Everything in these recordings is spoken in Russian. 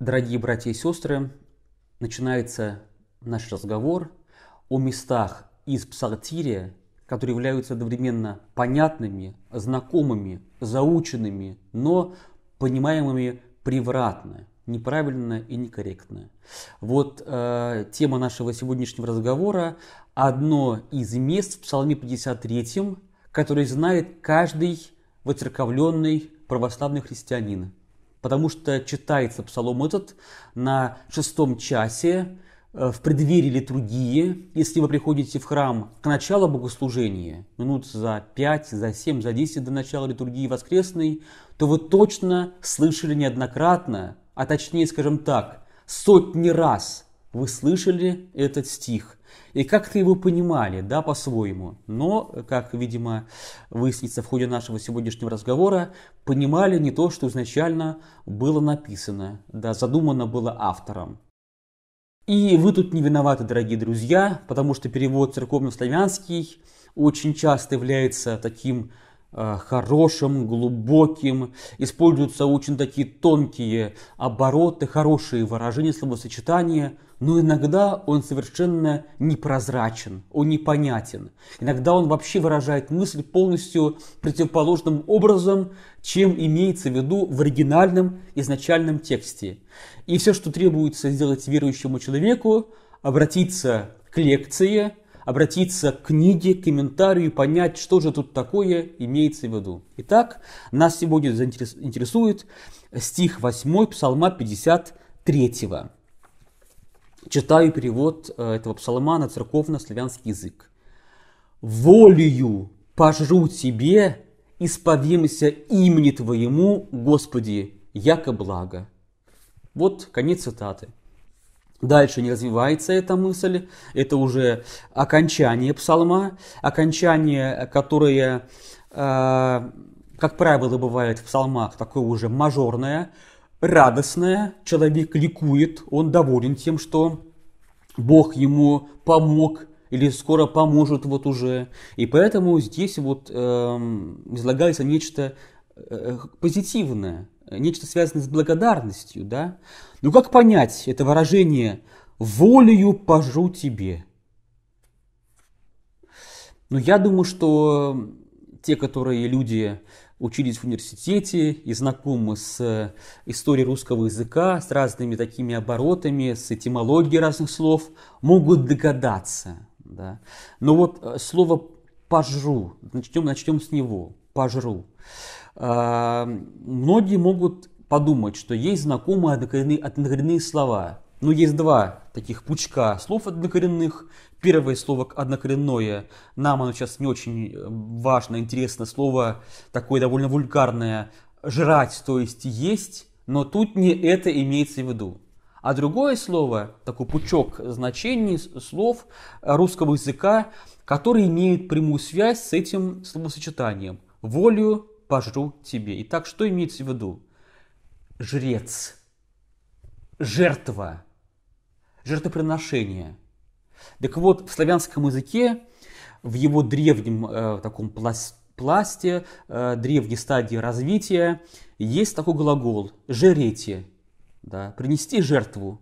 Дорогие братья и сестры, начинается наш разговор о местах из Псалтирия, которые являются одновременно понятными, знакомыми, заученными, но понимаемыми превратно, неправильно и некорректно. Вот э, тема нашего сегодняшнего разговора – одно из мест в Псалме 53, который знает каждый воцерковленный православный христианин. Потому что читается псалом этот на шестом часе, э, в преддверии литургии, если вы приходите в храм к началу богослужения, минут за 5, за 7, за 10 до начала литургии воскресной, то вы точно слышали неоднократно, а точнее, скажем так, сотни раз вы слышали этот стих и как-то его понимали, да, по-своему. Но, как, видимо, выяснится в ходе нашего сегодняшнего разговора, понимали не то, что изначально было написано, да, задумано было автором. И вы тут не виноваты, дорогие друзья, потому что перевод церковно-славянский очень часто является таким хорошим, глубоким, используются очень такие тонкие обороты, хорошие выражения, словосочетания – но иногда он совершенно непрозрачен, он непонятен. Иногда он вообще выражает мысль полностью противоположным образом, чем имеется в виду в оригинальном изначальном тексте. И все, что требуется сделать верующему человеку, обратиться к лекции, обратиться к книге, к комментарию и понять, что же тут такое имеется в виду. Итак, нас сегодня интересует стих 8 Псалма 53. Читаю перевод э, этого псалма на церковно-славянский язык. «Волею пожру тебе, исповемся имени Твоему, Господи, яко благо». Вот конец цитаты. Дальше не развивается эта мысль, это уже окончание псалма, окончание, которое, э, как правило, бывает в псалмах, такое уже мажорное, радостное, человек ликует, он доволен тем, что Бог ему помог или скоро поможет вот уже. И поэтому здесь вот э, излагается нечто э, позитивное, нечто связанное с благодарностью, да. Ну как понять это выражение «волею пожру тебе»? Ну я думаю, что те, которые люди учились в университете и знакомы с э, историей русского языка, с разными такими оборотами, с этимологией разных слов, могут догадаться. Да? Но вот э, слово «пожру», начнем, начнем с него, «пожру». Многие могут подумать, что есть знакомые однокоренные, однокоренные слова. Но есть два таких пучка слов однокоренных. Первое слово однокоренное, нам оно сейчас не очень э, важно, интересно, слово такое довольно вульгарное, жрать, то есть есть, но тут не это имеется в виду. А другое слово, такой пучок значений, слов русского языка, который имеет прямую связь с этим словосочетанием. Волю пожру тебе. Итак, что имеется в виду? Жрец, жертва, жертвоприношение – так вот, в славянском языке, в его древнем э, таком пласте, э, древней стадии развития, есть такой глагол «жерете», да, «принести жертву».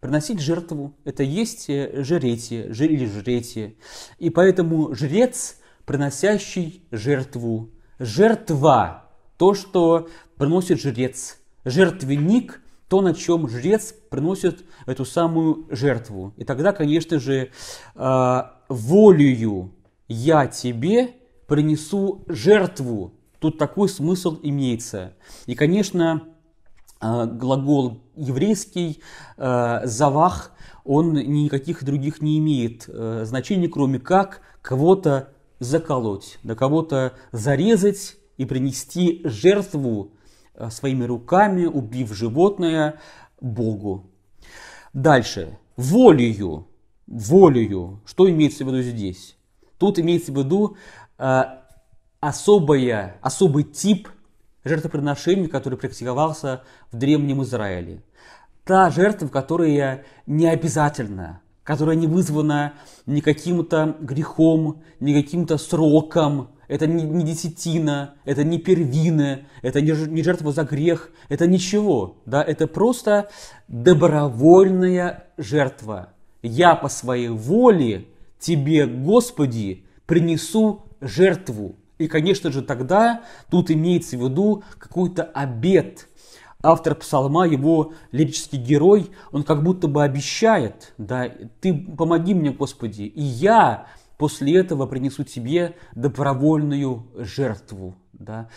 Приносить жертву – это есть э, жерете или жрете. И поэтому жрец, приносящий жертву. Жертва – то, что приносит жрец. Жертвенник то, на чем жрец приносит эту самую жертву. И тогда, конечно же, а, волею я тебе принесу жертву. Тут такой смысл имеется. И, конечно, а, глагол еврейский а, «завах», он никаких других не имеет значений, кроме как кого-то заколоть, да кого-то зарезать и принести жертву Э, своими руками, убив животное Богу. Дальше. Волею. Волею. Что имеется в виду здесь? Тут имеется в виду э, особое, особый тип жертвоприношения, который практиковался в Древнем Израиле. Та жертва, которая не обязательна, которая не вызвана ни каким-то грехом, ни каким-то сроком, это не, не десятина, это не первина, это не, не жертва за грех, это ничего. Да? Это просто добровольная жертва. Я по своей воле тебе, Господи, принесу жертву. И, конечно же, тогда тут имеется в виду какой-то обет. Автор псалма, его лирический герой, он как будто бы обещает, да, ты помоги мне, Господи, и я после этого принесу тебе добровольную жертву, да,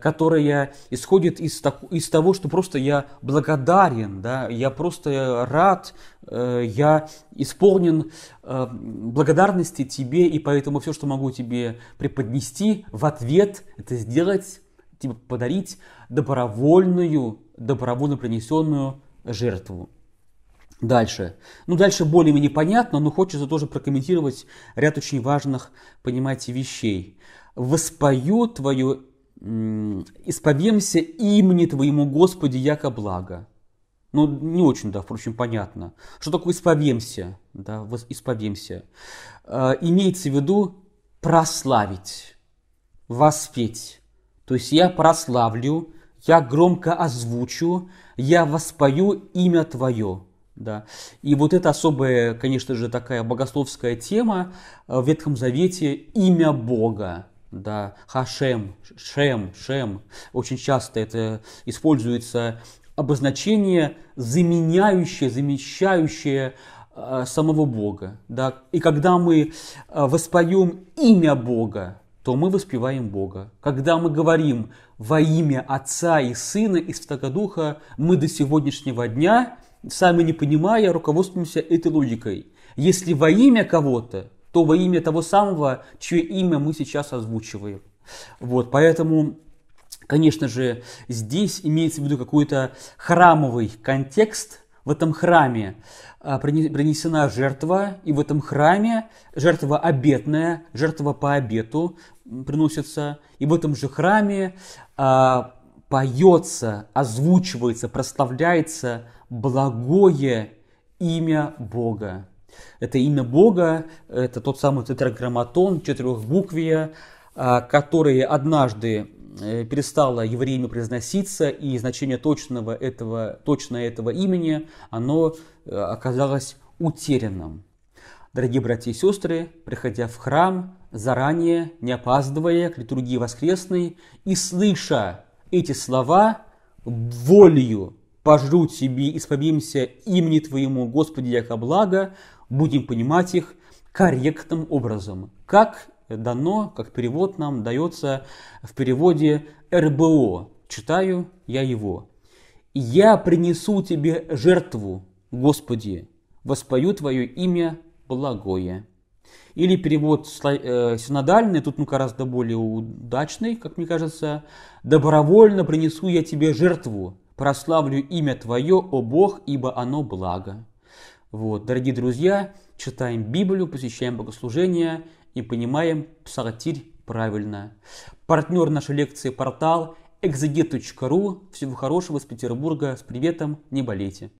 которая исходит из, из того, что просто я благодарен, да, я просто рад, э, я исполнен э, благодарности тебе, и поэтому все, что могу тебе преподнести в ответ, это сделать, тебе подарить добровольную, добровольно принесенную жертву. Дальше. Ну, дальше более-менее понятно, но хочется тоже прокомментировать ряд очень важных, понимаете, вещей. «Воспою Твое, исповемся имени Твоему Господи, яко благо». Ну, не очень, да, впрочем, понятно. Что такое исповемся? Да, исповемся. Э, имеется в виду прославить, воспеть. То есть я прославлю, я громко озвучу, я воспою имя Твое. Да. И вот это особая, конечно же, такая богословская тема в Ветхом Завете имя Бога. Да, Хашем, Шем, Шем. Очень часто это используется обозначение, заменяющее, замещающее э, самого Бога. Да? И когда мы э, воспоем имя Бога, то мы воспеваем Бога. Когда мы говорим во имя Отца и Сына и Святого Духа, мы до сегодняшнего дня сами не понимая, руководствуемся этой логикой. Если во имя кого-то, то во имя того самого, чье имя мы сейчас озвучиваем. Вот, поэтому, конечно же, здесь имеется в виду какой-то храмовый контекст. В этом храме а, принесена жертва, и в этом храме жертва обетная, жертва по обету приносится, и в этом же храме а, поется, озвучивается, прославляется благое имя Бога. Это имя Бога, это тот самый тетраграмматон, четырехбуквие, а, который однажды перестало евреями произноситься, и значение точного этого, точно этого имени, оно э, оказалось утерянным. Дорогие братья и сестры, приходя в храм, заранее, не опаздывая к литургии воскресной и слыша эти слова волею пожру тебе, исповемся имени Твоему, Господи, яко благо, будем понимать их корректным образом, как дано, как перевод нам дается в переводе РБО. Читаю я его. «Я принесу тебе жертву, Господи, воспою Твое имя благое». Или перевод э, синодальный, тут ну, гораздо более удачный, как мне кажется. «Добровольно принесу я тебе жертву, прославлю имя Твое, о Бог, ибо оно благо». Вот, дорогие друзья, читаем Библию, посещаем богослужения и понимаем псалтирь правильно. Партнер нашей лекции портал exeget.ru. Всего хорошего из Петербурга. С приветом, не болейте.